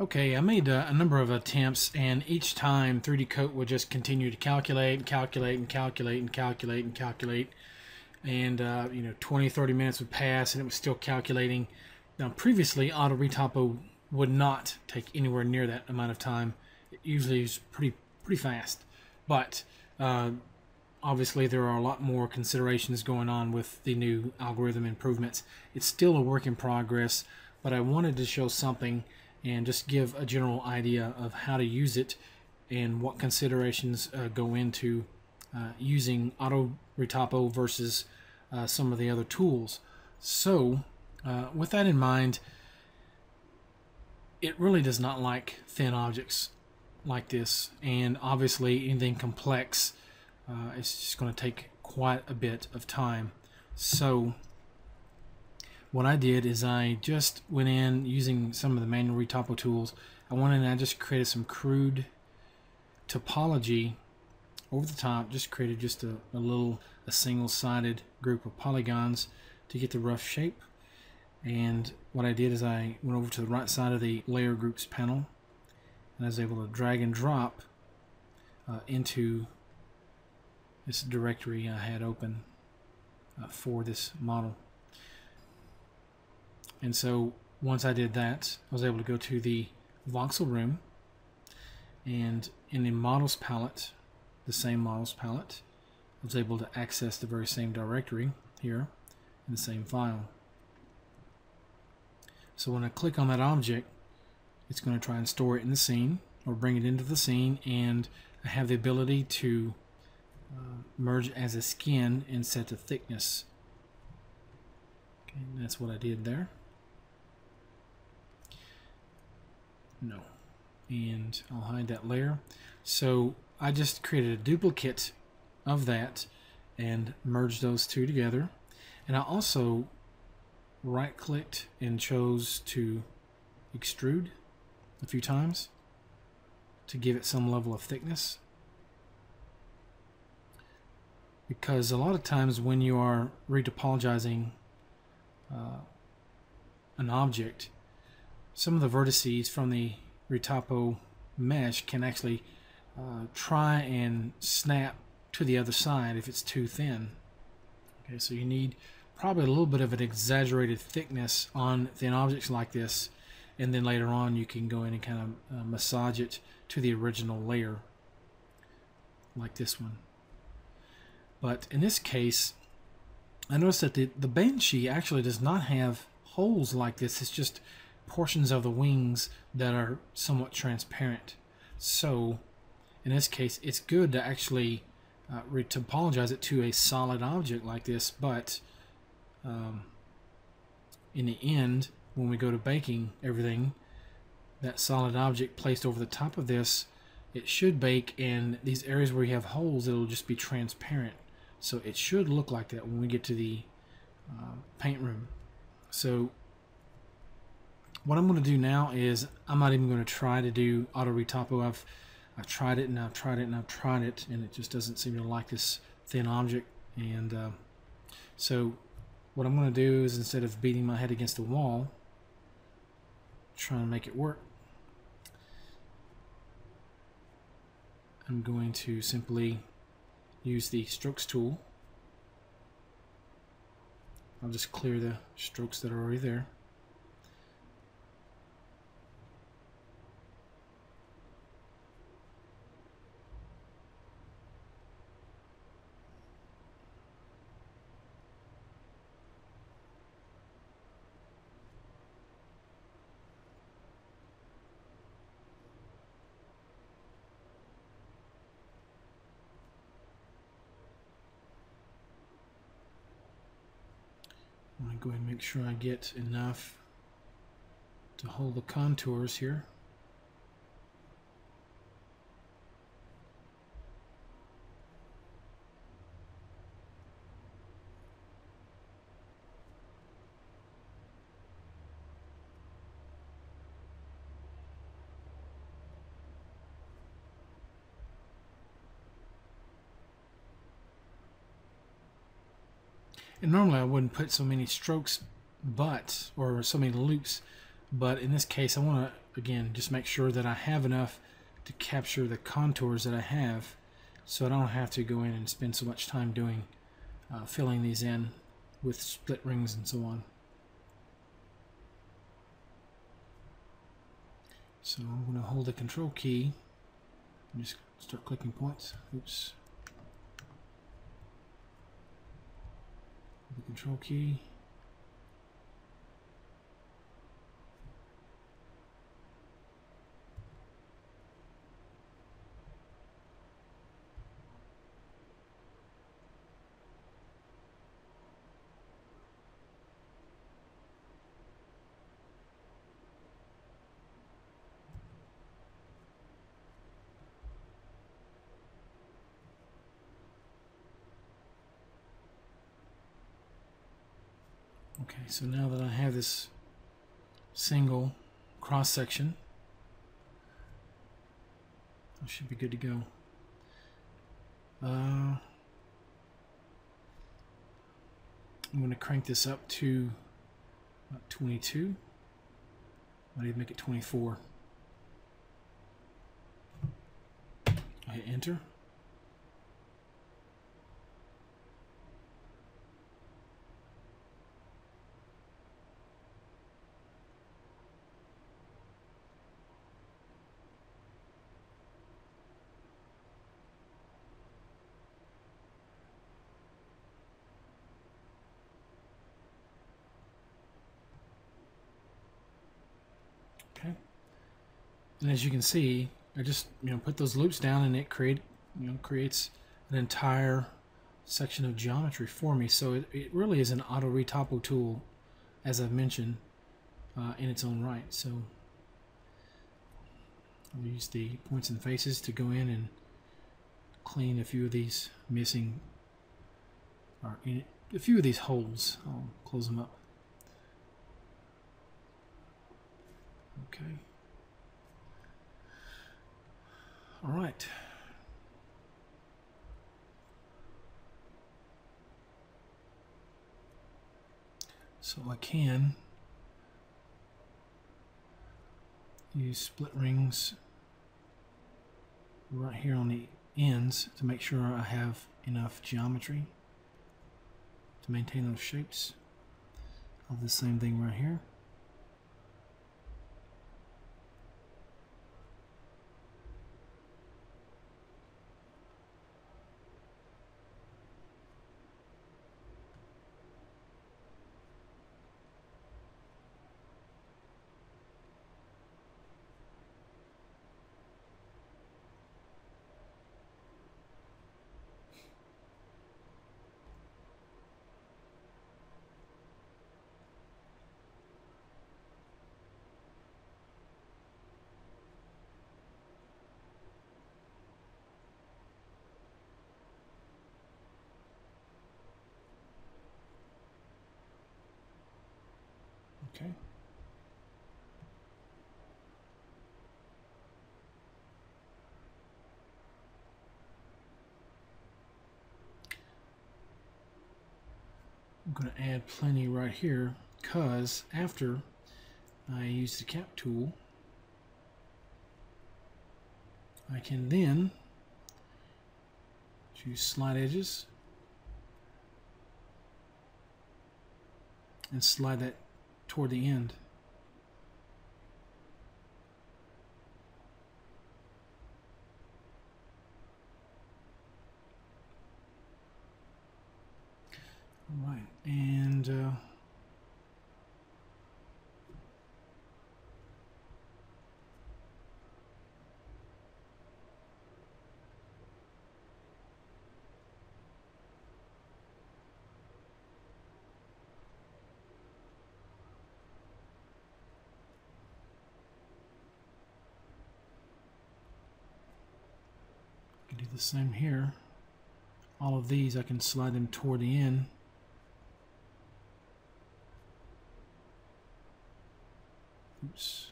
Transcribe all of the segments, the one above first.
Okay, I made uh, a number of attempts, and each time 3D Coat would just continue to calculate and calculate and calculate and calculate and calculate. And, uh, you know, 20, 30 minutes would pass, and it was still calculating. Now, previously, Auto Retopo would not take anywhere near that amount of time. Usually is pretty, pretty fast. But, uh, obviously, there are a lot more considerations going on with the new algorithm improvements. It's still a work in progress, but I wanted to show something and just give a general idea of how to use it and what considerations uh, go into uh, using Auto Retopo versus uh, some of the other tools. So, uh, with that in mind, it really does not like thin objects like this, and obviously anything complex, uh, it's just going to take quite a bit of time. So, what I did is I just went in using some of the manual retopo tools. I went in and I just created some crude topology over the top, just created just a, a little, a single-sided group of polygons to get the rough shape. And what I did is I went over to the right side of the layer groups panel and I was able to drag and drop uh, into this directory I had open uh, for this model. And so once I did that, I was able to go to the voxel room and in the models palette, the same models palette, I was able to access the very same directory here in the same file. So when I click on that object, it's going to try and store it in the scene or bring it into the scene and I have the ability to uh, merge as a skin and set the thickness. Okay, that's what I did there. No. And I'll hide that layer. So I just created a duplicate of that and merged those two together. And I also right clicked and chose to extrude a few times to give it some level of thickness. Because a lot of times when you are retopologizing uh, an object, some of the vertices from the Retopo mesh can actually uh, try and snap to the other side if it's too thin. Okay, so you need probably a little bit of an exaggerated thickness on thin objects like this, and then later on you can go in and kind of uh, massage it to the original layer, like this one. But in this case, I noticed that the, the Banshee actually does not have holes like this. It's just portions of the wings that are somewhat transparent. So in this case, it's good to actually uh, retopologize it to a solid object like this, but um, in the end, when we go to baking everything, that solid object placed over the top of this, it should bake and these areas where you have holes, it'll just be transparent. So it should look like that when we get to the uh, paint room. So what I'm going to do now is I'm not even going to try to do auto retopo. I've I've tried it and I've tried it and I've tried it and it just doesn't seem to like this thin object and uh, so what I'm going to do is instead of beating my head against the wall try and make it work. I'm going to simply use the strokes tool. I'll just clear the strokes that are already there go ahead and make sure I get enough to hold the contours here. And normally I wouldn't put so many strokes, but, or so many loops, but in this case I want to, again, just make sure that I have enough to capture the contours that I have so I don't have to go in and spend so much time doing, uh, filling these in with split rings and so on. So I'm going to hold the control key and just start clicking points. Oops. The control key. Okay, so now that I have this single cross section, I should be good to go. Uh, I'm going to crank this up to about 22. I need to make it 24. I hit enter. And as you can see, I just you know put those loops down and it create you know creates an entire section of geometry for me. So it, it really is an auto retopo tool, as I've mentioned, uh, in its own right. So I'll use the points and faces to go in and clean a few of these missing, or a few of these holes. I'll close them up. Okay. All right. So I can use split rings right here on the ends to make sure I have enough geometry to maintain those shapes. Do the same thing right here. Okay. I'm going to add plenty right here because after I use the cap tool I can then choose slide edges and slide that toward the end. All right, and uh, same here. All of these, I can slide them toward the end. Oops.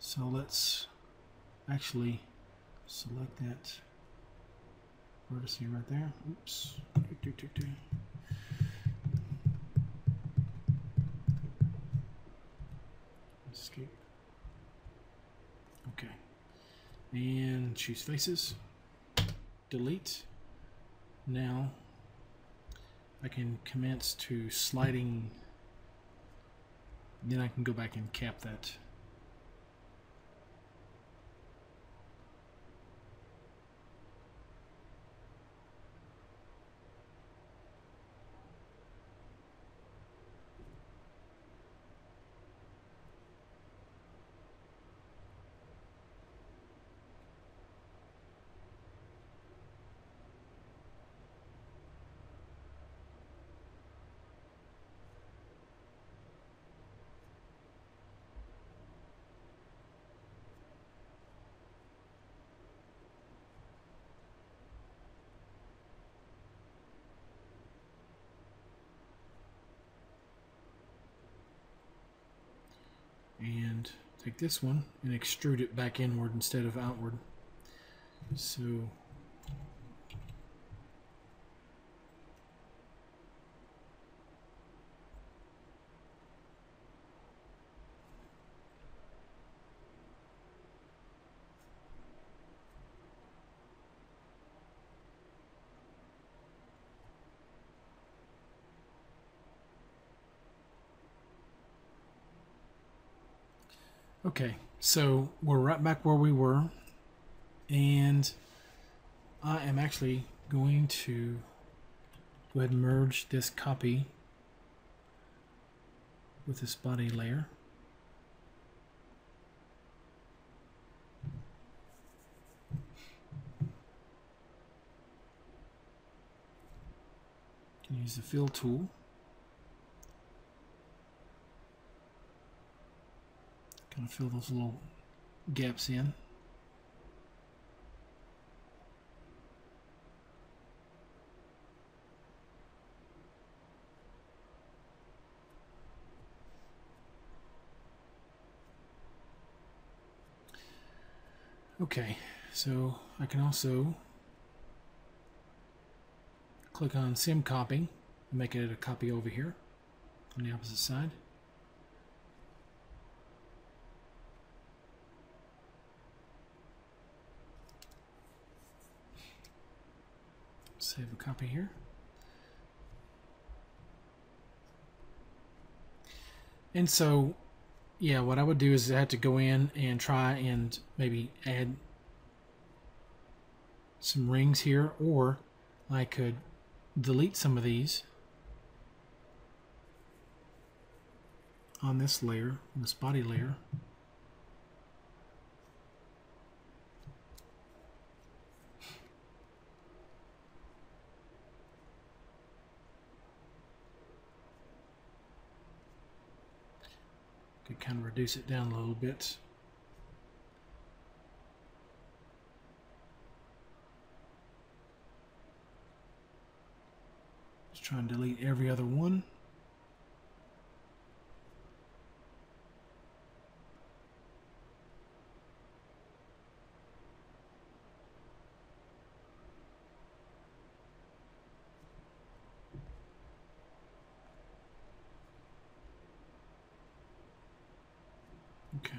So let's actually select that vertex right there. Oops. Do, do, do, Escape. Okay. And choose faces. Delete. Now I can commence to sliding. Then I can go back and cap that and take this one and extrude it back inward instead of outward. So Okay, so we're right back where we were, and I am actually going to go ahead and merge this copy with this body layer. use the fill tool. Kind of fill those little gaps in. Okay, so I can also click on sim copy and make it a copy over here on the opposite side. Save a copy here. And so, yeah, what I would do is I had to go in and try and maybe add some rings here, or I could delete some of these on this layer, this body layer. Kind of reduce it down a little bit. Just try and delete every other one. Okay.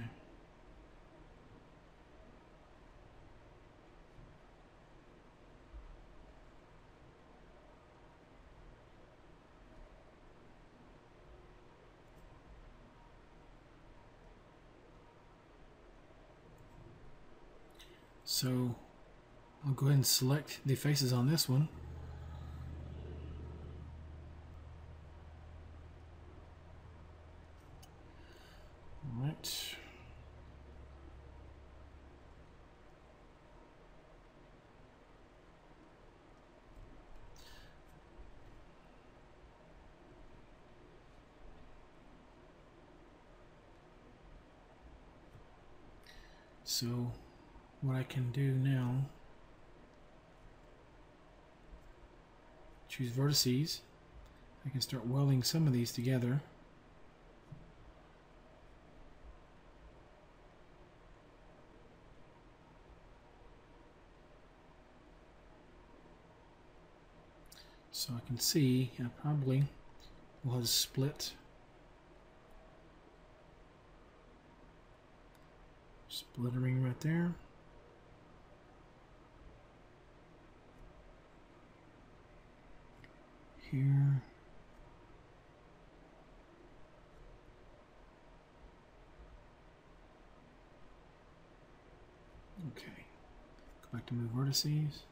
So I'll go ahead and select the faces on this one. choose vertices. I can start welding some of these together. So I can see I probably will have split splittering right there. Here. Okay. Go back to move vertices.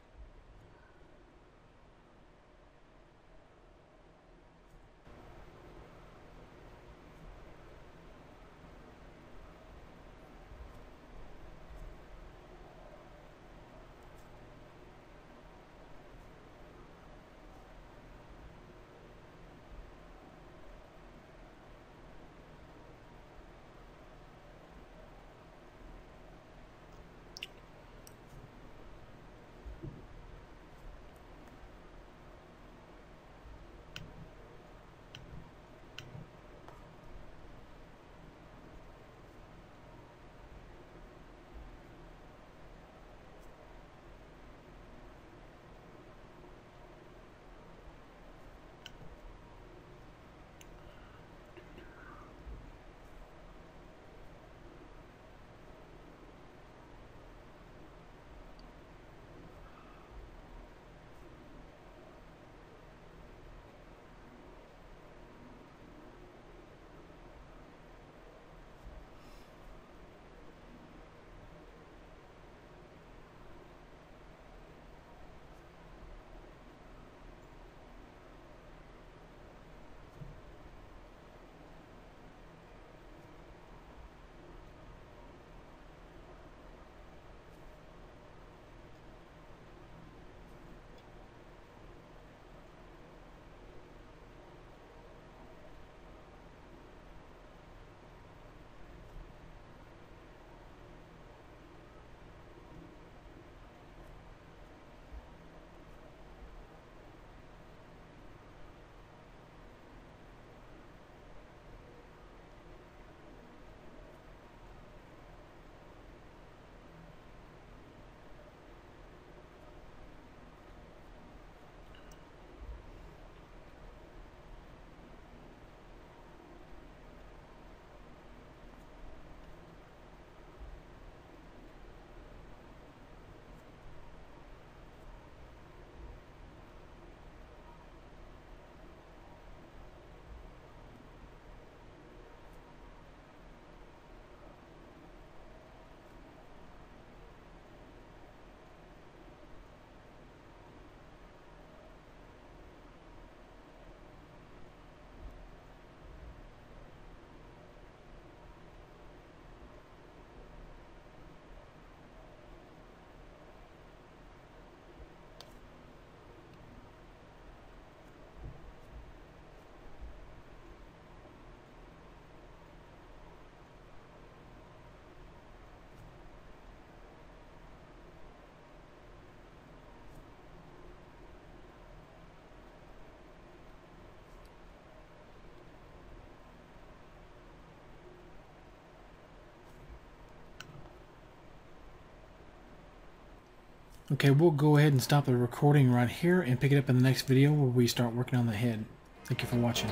Okay, we'll go ahead and stop the recording right here and pick it up in the next video where we start working on the head. Thank you for watching.